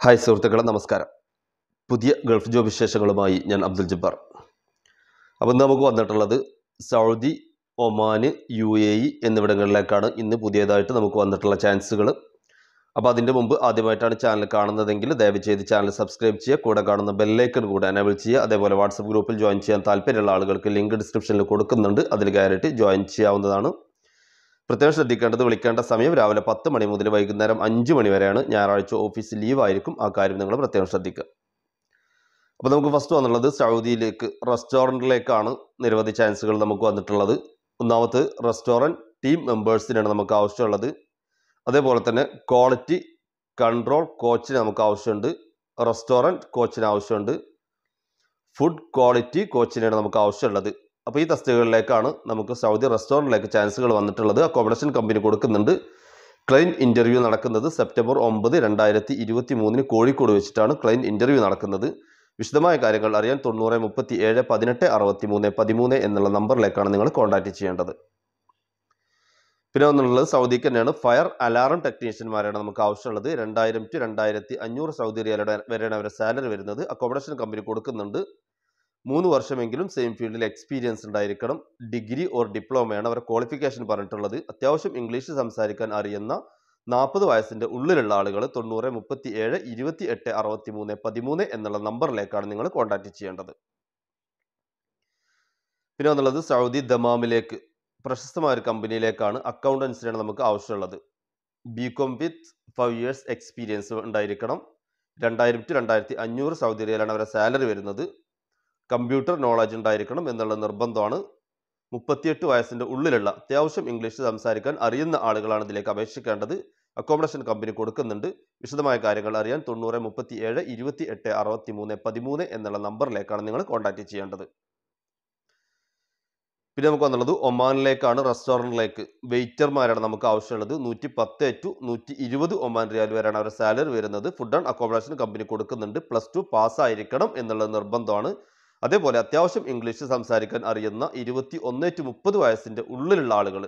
Hi സുഹൃത്തുക്കളെ നമസ്കാരം. പുതിയ ഗൾഫ് ജോബ് വിശേഷങ്ങളുമായി ഞാൻ അബ്ദുൽ ജബ്ബാർ. അപ്പം ഇന്ന് നമുക്ക് വന്നിട്ടുള്ളത് സൗദി ഒമാന് യു എ ഇ എന്നിവിടങ്ങളിലേക്കാണ് ഇന്ന് പുതിയതായിട്ട് നമുക്ക് വന്നിട്ടുള്ള ചാൻസുകൾ അപ്പോൾ അതിന്റെ മുമ്പ് ആദ്യമായിട്ടാണ് ചാനൽ കാണുന്നതെങ്കിൽ ദയവ് ചെയ്ത് ചാനൽ സബ്സ്ക്രൈബ് ചെയ്യുക കൂടെ കാണുന്ന ബെല്ലൈക്കൺ കൂടെ എനേബിൾ ചെയ്യുക അതേപോലെ വാട്സപ്പ് ഗ്രൂപ്പിൽ ജോയിൻ ചെയ്യാൻ താല്പര്യമുള്ള ആളുകൾക്ക് ലിങ്ക് ഡിസ്ക്രിപ്ഷനിൽ കൊടുക്കുന്നുണ്ട്. അതിൽ കയറിയിട്ട് ജോയിൻ ചെയ്യാവുന്നതാണ്. പ്രത്യേകം ശ്രദ്ധിക്കേണ്ടത് വിളിക്കേണ്ട സമയം രാവിലെ പത്ത് മണി മുതൽ വൈകുന്നേരം അഞ്ച് മണി വരെയാണ്. ഞായറാഴ്ച ഓഫീസ് ലീവ് ആയിരിക്കും. ആ കാര്യം നിങ്ങൾ പ്രത്യേകം ശ്രദ്ധിക്കുക. അപ്പോൾ നമുക്ക് ഫസ്റ്റ് വന്നുള്ളത് സൗദിയിലേക്ക് റെസ്റ്റോറന്റിലേക്കാണ് നിരവധി ചാൻസുകൾ നമുക്ക് വന്നിട്ടുള്ളത്. ഒന്നാമത്തെ റെസ്റ്റോറന്റ് ടീം മെമ്പേഴ്സിനാണ് നമുക്ക് ആവശ്യമുള്ളത്. അതേപോലെ തന്നെ ക്വാളിറ്റി കൺട്രോൾ കോച്ചിന് നമുക്ക് ആവശ്യമുണ്ട്. റെസ്റ്റോറന്റ് കോച്ചിന് ആവശ്യമുണ്ട്. ഫുഡ് ക്വാളിറ്റി കോച്ചിനാണ് നമുക്ക് ആവശ്യമുള്ളത്. അപ്പോൾ ഈ തസ്തികകളിലേക്കാണ് നമുക്ക് സൗദി റെസ്റ്റോറന്റിലേക്ക് ചാൻസുകൾ വന്നിട്ടുള്ളത്. അക്കോമഡേഷൻ കമ്പനി കൊടുക്കുന്നുണ്ട്. ക്ലൈൻ ഇന്റർവ്യൂ നടക്കുന്നത് സെപ്റ്റംബർ ഒമ്പത് രണ്ടായിരത്തി ഇരുപത്തി മൂന്നിന് കോഴിക്കോട് വെച്ചിട്ടാണ് ക്ലൈൻ ഇന്റർവ്യൂ നടക്കുന്നത്. വിശദമായ കാര്യങ്ങൾ അറിയാൻ തൊണ്ണൂറ് മുപ്പത്തി ഏഴ് പതിനെട്ട് അറുപത്തി മൂന്ന് പതിമൂന്ന് എന്നുള്ള നമ്പറിലേക്കാണ് നിങ്ങൾ കോൺടാക്റ്റ് ചെയ്യേണ്ടത്. പിന്നെ ഒന്നുള്ളത് സൗദിക്ക് തന്നെയാണ്. ഫയർ അലാറം ടെക്നീഷ്യന്മാരാണ് നമുക്ക് ആവശ്യമുള്ളത്. രണ്ടായിരം ടു രണ്ടായിരത്തി അഞ്ഞൂറ് സൗദി റിയാലുടെ വരെയാണ് അവരുടെ സാലറി വരുന്നത്. അക്കോമഡേഷൻ കമ്പനി കൊടുക്കുന്നുണ്ട്. മൂന്ന് വർഷമെങ്കിലും സെയിം ഫീൽഡിൽ എക്സ്പീരിയൻസ് ഉണ്ടായിരിക്കണം. ഡിഗ്രി ഓർ ഡിപ്ലോമയാണ് അവരുടെ ക്വാളിഫിക്കേഷൻ പറഞ്ഞിട്ടുള്ളത്. അത്യാവശ്യം ഇംഗ്ലീഷ് സംസാരിക്കാൻ അറിയുന്ന നാൽപ്പത് വയസ്സിന്റെ ഉള്ളിലുള്ള ആളുകൾ തൊണ്ണൂറ് മുപ്പത്തി ഏഴ് ഇരുപത്തി എട്ട് അറുപത്തി മൂന്ന് പതിമൂന്ന് എന്നുള്ള നമ്പറിലേക്കാണ് നിങ്ങൾ കോൺടാക്റ്റ് ചെയ്യേണ്ടത്. പിന്നെ വന്നുള്ളത് സൗദി ദമാമിലേക്ക് പ്രശസ്തമായ ഒരു കമ്പനിയിലേക്കാണ് അക്കൗണ്ടൻസിനാണ് നമുക്ക് ആവശ്യമുള്ളത്. B Com with five years experience ഉണ്ടായിരിക്കണം. രണ്ടായിരം ടു രണ്ടായിരത്തി അഞ്ഞൂറ് സൗദി റിയലാണ് അവരുടെ സാലറി വരുന്നത്. കമ്പ്യൂട്ടർ നോളജ് ഉണ്ടായിരിക്കണം എന്നുള്ള നിർബന്ധമാണ്. മുപ്പത്തിയെട്ട് വയസ്സിന്റെ ഉള്ളിലുള്ള അത്യാവശ്യം ഇംഗ്ലീഷ് സംസാരിക്കാൻ അറിയുന്ന ആളുകളാണ് ഇതിലേക്ക് അപേക്ഷിക്കേണ്ടത്. അക്കോമഡേഷൻ കമ്പനി കൊടുക്കുന്നുണ്ട്. വിശദമായ കാര്യങ്ങൾ അറിയാൻ തൊണ്ണൂറ് മുപ്പത്തി ഏഴ് ഇരുപത്തി എട്ട് അറുപത്തി മൂന്ന് പതിമൂന്ന് എന്നുള്ള നമ്പറിലേക്കാണ് നിങ്ങൾ കോൺടാക്റ്റ് ചെയ്യേണ്ടത്. പിന്നെ നമുക്ക് വന്നുള്ളത് ഒമാനിലേക്കാണ് റെസ്റ്റോറന്റിലേക്ക് വെയിറ്റർമാരാണ് നമുക്ക് ആവശ്യമുള്ളത്. നൂറ്റി പത്ത് ടു നൂറ്റി ഇരുപത് ഒമാൻ റിയാൽ വരെയാണ് അവരുടെ സാലറി വരുന്നത്. ഫുഡ് ആൻഡ് അക്കോമഡേഷൻ കമ്പനി കൊടുക്കുന്നുണ്ട്. പ്ലസ് ടു പാസ്സായിരിക്കണം എന്നുള്ള നിർബന്ധമാണ്. അതേപോലെ അത്യാവശ്യം ഇംഗ്ലീഷ് സംസാരിക്കാൻ അറിയുന്ന ഇരുപത്തി ഒന്ന് ടു മുപ്പത് വയസ്സിന്റെ ഉള്ളിലുള്ള ആളുകൾ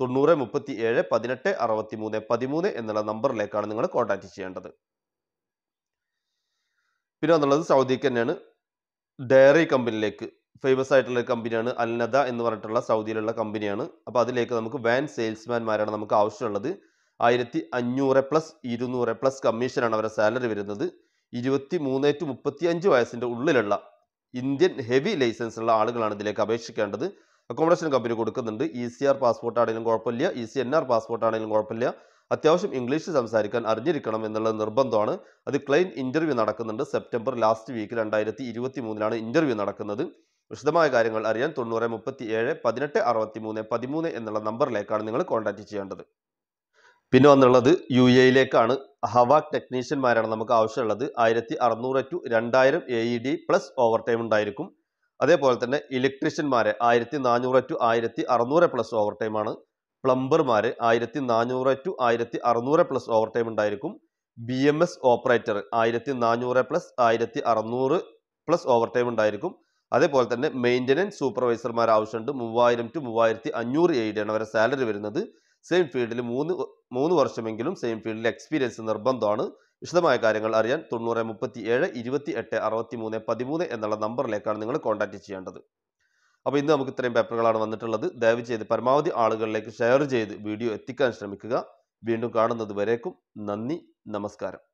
തൊണ്ണൂറ് മുപ്പത്തി ഏഴ് പതിനെട്ട് അറുപത്തി മൂന്ന് പതിമൂന്ന് എന്നുള്ള നമ്പറിലേക്കാണ് നിങ്ങൾ കോൺടാക്റ്റ് ചെയ്യേണ്ടത്. പിന്നെ വന്നുള്ളത് സൗദിക്ക് തന്നെയാണ്. ഡയറി കമ്പനിയിലേക്ക് ഫേമസ് ആയിട്ടുള്ള കമ്പനിയാണ് അൽനദ എന്ന് പറഞ്ഞിട്ടുള്ള സൗദിയിലുള്ള കമ്പനിയാണ് അപ്പോൾ അതിലേക്ക് നമുക്ക് വാൻ സെയിൽസ്മാൻമാരാണ് നമുക്ക് ആവശ്യമുള്ളത്. ആയിരത്തി അഞ്ഞൂറ് പ്ലസ് ഇരുന്നൂറ് പ്ലസ് കമ്മീഷനാണ് അവരുടെ സാലറി വരുന്നത്. ഇരുപത്തി മൂന്ന് ടു മുപ്പത്തി അഞ്ച് വയസ്സിന്റെ ഉള്ളിലുള്ള ഇന്ത്യൻ ഹെവി ലൈസൻസ് ഉള്ള ആളുകളാണ് ഇതിലേക്ക് അപേക്ഷിക്കേണ്ടത്. അക്കോമഡേഷൻ കമ്പനി കൊടുക്കുന്നുണ്ട്. ഇ സി ആർ പാസ്പോർട്ട് ആണെങ്കിലും കുഴപ്പമില്ല. E C N R passport ആണെങ്കിലും കുഴപ്പമില്ല. അത്യാവശ്യം ഇംഗ്ലീഷ് സംസാരിക്കാൻ അറിഞ്ഞിരിക്കണം എന്നുള്ള നിർബന്ധമാണ്. അത് ക്ലൈൻ ഇന്റർവ്യൂ നടക്കുന്നുണ്ട്. സെപ്റ്റംബർ ലാസ്റ്റ് വീക്ക് രണ്ടായിരത്തി ഇരുപത്തി മൂന്നിലാണ് ഇന്റർവ്യൂ നടക്കുന്നത്. വിശദമായ കാര്യങ്ങൾ അറിയാൻ തൊണ്ണൂറ് മുപ്പത്തി ഏഴ് പതിനെട്ട് അറുപത്തി മൂന്ന് പതിമൂന്ന് എന്നുള്ള നമ്പറിലേക്കാണ് നിങ്ങൾ കോൺടാക്റ്റ് ചെയ്യേണ്ടത്. പിന്നെ വന്നുള്ളത് യു എയിലേക്കാണ് ഹവാക് ടെക്നീഷ്യന്മാരാണ് നമുക്ക് ആവശ്യമുള്ളത്. ആയിരത്തി അറുന്നൂറ് ടു രണ്ടായിരം A E D plus overtime ഉണ്ടായിരിക്കും. അതേപോലെ തന്നെ ഇലക്ട്രീഷ്യന്മാരെ ആയിരത്തി നാനൂറ് ടു ആയിരത്തി അറുന്നൂറ് പ്ലസ് ഓവർ ടൈമാണ് പ്ലംബർമാരെ ആയിരത്തി നാനൂറ് ടു ആയിരത്തി അറുന്നൂറ് പ്ലസ് ഓവർ ടൈം ഉണ്ടായിരിക്കും. ബി എം എസ് ഓപ്പറേറ്റർ ആയിരത്തി നാനൂറ് പ്ലസ് ആയിരത്തി അറുന്നൂറ് പ്ലസ് ഓവർ ടൈം ഉണ്ടായിരിക്കും. അതേപോലെ തന്നെ മെയിന്റനൻസ് സൂപ്പർവൈസർമാർ ആവശ്യമുണ്ട്. മൂവായിരം ടു മൂവായിരത്തി അഞ്ഞൂറ് എ ഡി ആണ് അവരുടെ സാലറി വരുന്നത്. സെയിം ഫീൽഡിൽ മൂന്ന് മൂന്ന് വർഷമെങ്കിലും സെയിം ഫീൽഡിൽ എക്സ്പീരിയൻസ് നിർബന്ധമാണ്. വിശദമായ കാര്യങ്ങൾ അറിയാൻ തൊണ്ണൂറ് മുപ്പത്തി ഏഴ് ഇരുപത്തി എട്ട് അറുപത്തി മൂന്ന് പതിമൂന്ന് എന്നുള്ള നമ്പറിലേക്കാണ് നിങ്ങൾ കോൺടാക്റ്റ് ചെയ്യേണ്ടത്. അപ്പോൾ ഇന്ന് നമുക്ക് ഇത്രയും പേപ്പറുകളാണ് വന്നിട്ടുള്ളത്. ദയവ് ചെയ്ത് പരമാവധി ആളുകളിലേക്ക് ഷെയർ ചെയ്ത് വീഡിയോ എത്തിക്കാൻ ശ്രമിക്കുക. വീണ്ടും കാണുന്നത് വരേക്കും നന്ദി നമസ്കാരം.